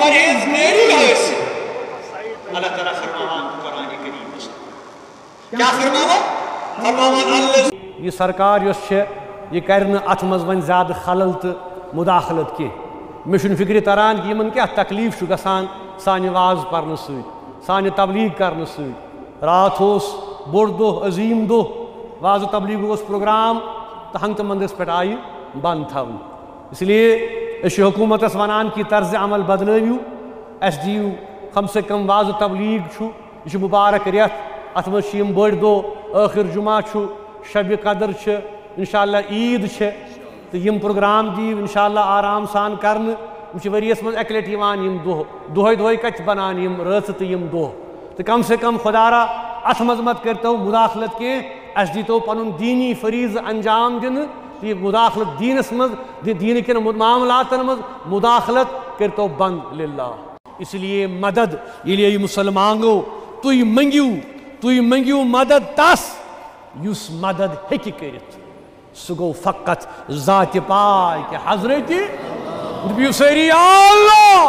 پرہیزگاری آئیسی اللہ تعالیٰ فرماوان قرآن کریم اس کیا فرماوان؟ فرماوان اللہ یہ سرکار یس چھے یہ کرن ات مز ون زیادہ خلل تو مداخلت کی۔ چھن فکر تران کہ یمن کیا تکلیف چھو گسان سانہ واز پرن سۭتۍ سانہ تبلیغ کرن سۭتۍ رات اوس بوڑ دۄہ عظیٖم دۄہ واز و تبلیغ اوس پروگرام تہٕ ہنگتہٕ منٛدَس پٮ۪ٹھ آیہِ بنٛد تھاونہٕ اس لیے أسۍ چھِ حکوٗمتَس وَنان کہِ طرزِ عمل بدلٲوِو اَسہِ دِیِو کم سے کم واز تبلیغ چھُ یہ چھُ مُبارک رٮ۪تھ اَتھ منٛز چھِ یِم بٔڑۍ دۄہ ٲخِر قدر چھِ اِنشاء اللہ عیٖد چھِ تہٕ پروگرام دِیِو اِنشاء اللہ آرام سان کرنہٕ یِم چھِ ؤریَس منٛز اَکہِ لَٹہِ یِوان یِم دۄہ دۄہَے دۄہَے کَتہِ چھِ بَنان یِم رٲژٕ تہٕ کم سے کم خۄدارا اَتھ منٛز مت کٔرۍتو مُداخلت کینٛہہ اَسہِ دیٖتو پَنُن دیٖنی فریٖضہٕ انجام دِنہٕ تہٕ یہِ مُداخلت دیٖنَس منٛز دیٖنہٕ کٮ۪ن معاملاتَن منٛز مُداخلت کٔرۍتو بنٛد لِلہ۔ اس لیے مدد ییٚلہِ یہِ مُسلمانو تُہۍ منٛگِو تُہۍ منٛگِو مدد تس یُس مدد ہیٚکہِ کٔرِتھ سُہ گوٚو فقط ذاتہِ پاے کہِ حضرتہِ دٔپِو سٲری یا اللہ!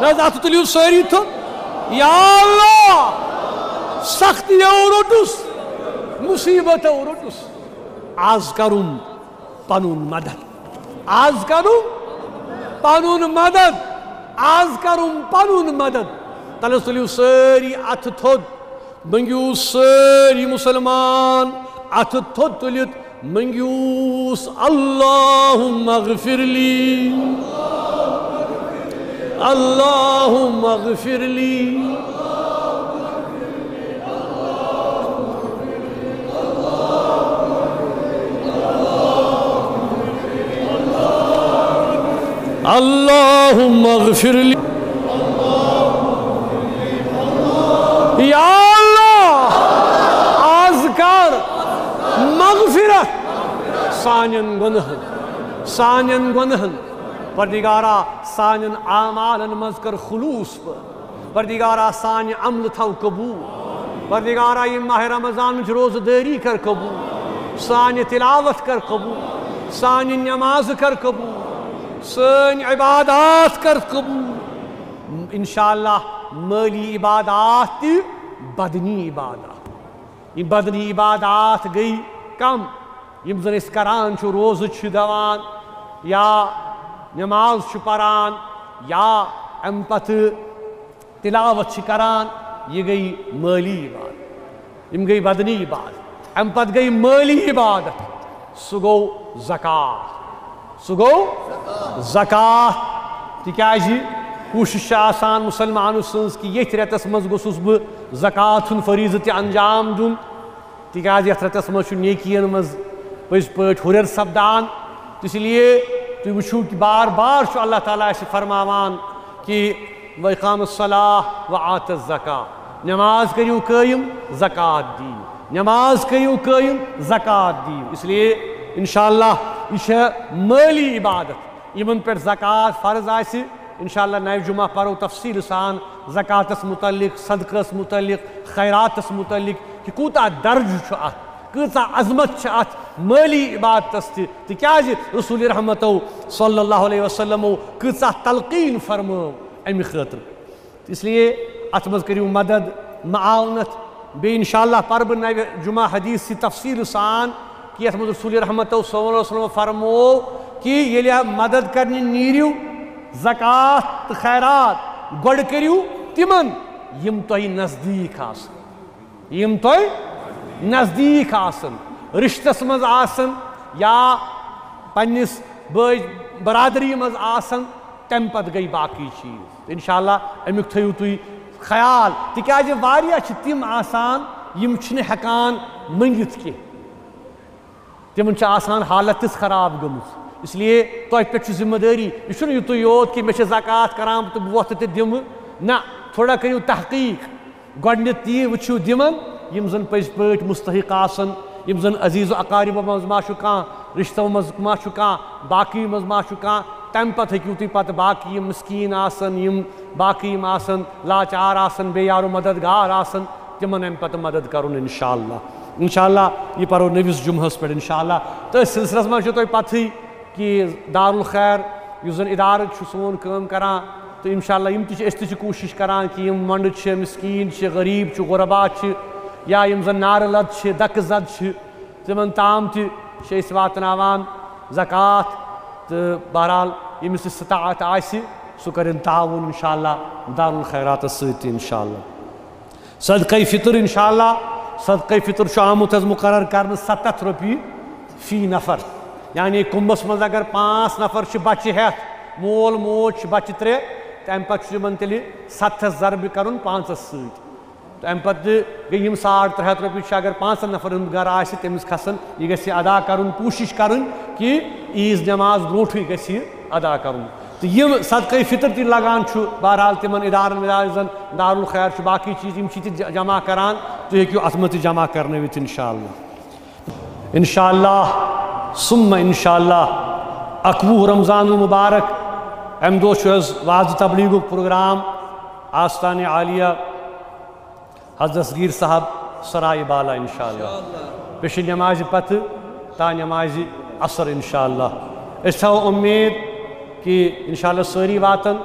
نہ حظ اَتھٕ تُلِو سٲری تھوٚد یا اللہ! سختیو روٚٹُس مُصیٖبتو روٚٹُس آز کرُن قانون مدد. آز عسكروا قانون مدد. آز عسكرهم قانون مدد. تلا سری ساري أتتود منگیو سری مسلمان أتتود تلت منجوس اللهم اغفر لی. اللهم اغفر لی. لی اللہ مغفر لی یا اللہ آز کر مغفرت سانین گنہن سانین گنہن. پردگارا سانین آمالن مز کر خلوص. پر پردگارا سانہ عمل تھو قبول. پردگارا یہ ماہ رمضان روز داری کر قبول. سانہ تلاوت کر قبول. سانہ نماز کر قبول. سن عبادات کر قبول انشاءاللہ مالی عبادات تہ بدنی عبادات۔ یہ بدنی عبادات گئی کم۔ یم زن اس کران چھو روز چھ دوان، یا نماز چھ پران، یا امپت تلاوت چھ کران، یہ گئی مالی عبادت۔ یم گئی بدنی عبادت۔ ام پت گئی مالی عبادت۔ سو گو زکاة سو گو زکاة، تکیازِ کوشش چھِ آسان مُسلمان سٕنٛز کہِ ییٚتھۍ رٮ۪تَس منٛز گوٚژھُس بہٕ زکات ہُنٛد فریٖضہٕ تہِ انجام دیُن تِکیازِ یَتھ رٮ۪تَس منٛز چھُ نیکیَن منٛز پٔزۍ پٲٹھۍ ہُرٮ۪ر سپدان۔ اس لیے تُہۍ وٕچھِو کہِ بار بار چھُ اللہ تعالیٰ اَسہِ فرماوان کہِ وقام الصلاح و آت زکا نٮ۪ماز کٔرِو قٲیِم زکات دِیِو۔ نٮ۪ماز کٔرِو قٲیِم زکات دِیِو۔ اس لیے اِنشاء اللہ یہِ چھےٚ مٲلی عبادت۔ یِمن پٮ۪ٹھ زکات فرض آسہِ انشاءاللہ نئے جمعہ پرو تفصیل سان زکاتس متعلق صدقس متعلق خیراتس متعلق کہ کوتا درج ات کیسا عظمت ات مالی عبادتس تہ تکیاز رسول رحمتو صلی اللہ علیہ وسلم کیسا تلقین فرمو امی خاطر اس لیے ات مز کریو مدد معاونت بے انشاءاللہ پرب نئے جمعہ حدیث تفصیل سان کہ ات مز رسول رحمتو صلی اللہ علیہ وسلم فرمو کہ یہ مدد کرنی نیریو، زکات تو خیرات گۄڈٕ کٔرِو تِمن یِم تۄہہِ نزدیٖک آسن۔ یِم تۄہہِ نزدیٖک آسن۔ رِشتَس منٛز آسن یا پنٛنِس بٲے برادری منٛز آسن تَمہِ پَتہٕ گٔے باقٕے چیٖز۔ اِنشاء اللہ اَمیُک تھٲیِو تُہۍ خیال۔ تِکیٛازِ واریاہ چھِ تِم آسان، یِم چھِنہٕ ہٮ۪کان مٔنٛگِتھ کینٛہہ تِمن چھِ آسان حالت تِژھ خراب گٔمٕژ اس لیے تۄہہِ پٮ۪ٹھ چھِ ذِمہٕ دٲری یہِ یوت کہِ مےٚ چھِ زکات کران تہٕ بہٕ وۄتھٕ تہِ دِمہٕ نہ، تھوڑا کٔرِو تحقیٖق۔ گۄڈنٮ۪تھ تی وٕچھِو دِمن یِم زن پٔزۍ پٲٹھۍ مُستحق آسن۔ یِم زن عزیٖز و اقارِبو منٛز ما چھُ کانٛہہ رِشتو منٛز ما چھُ کانٛہہ باقٕے منٛز ما چھُ کانٛہہ تَمہِ پتہٕ ہیٚکِو تُہۍ پتہٕ باقٕے یِم مِسکیٖن آسن۔ یِم باقٕے یِم آسن۔ لاچار آسن۔ بیٚیہِ یارو مددگار آسن۔ تِمن اَمہِ پتہٕ مدد کرُن اِنشاء اللہ اِنشاء اللہ یہِ پرو نٔوِس جُمعس پٮ۪ٹھ اِنشاء اللہ تٔتھۍ سِلسِلس منٛز چھُو تۄہہِ پتہٕے کہ دارالخیر یُس زن ادارٕ چھُ سون کٲم کران تو انشاءاللہ یم تہ اس کوشش کران کہ یم منڈ چھ مسکین چھ غریب چھ غربا چھ یا یم زن نار لد چھ دک زد چھ تمن تام تہ چھ اس واتناوان زکات تو بہرحال یمس استطاعت آسہ سہ کرن تعاون انشاءاللہ دارالخیرات ست انشاءاللہ۔ صدقہ فطر انشاءاللہ۔ صدقہ فطر چھ آمت حظ مقرر کرنے ستتھ رۄپیہِ فی نفر. یعنی کُمبس منٛز اگر پانٛژھ نفر چھِ بچہِ ہٮ۪تھ مول موج چھِ بچہِ ترٛےٚ تَمہِ پتہٕ چھُ یِمن ستھس ضربہِ کرُن پانٛژس سۭتۍ. تہٕ اَمہِ پتہٕ گٔے ساڑ ترٛےٚ ہَتھ رۄپیہِ اگر پانٛژن نفرن ہُنٛد گرٕ آسہِ تٔمِس کھسان، یہِ گژھِ ادا کرُن، کوٗشِش کرٕنۍ کہِ عیٖز نٮ۪ماز برونٛٹھٕے گژھِ یہِ ادا کرُن۔ تہٕ یِم صدقے فطر تہِ لگان چھُ بہرحال تِمن اِدارن وِدارن زن دارالخیر چھُ باقٕے چیٖز یِم چھِ تہِ جمع کران تُہۍ ہیٚکِو اَتھ منٛز تہِ جمع کرنٲوِتھ اِنشاء اللہ اِنشاء اللہ سُمہ اِنشاء اللہ اکوُہ رمضان المبارک امہِ دۄہ چھُ حظ واض تبلیٖغُک پروگرام آستانہِ عالیہ حضرت گیٖر صاحب سرایہِ بالا اِنشاء اللہ کہ انشاءاللہ سٲری واتن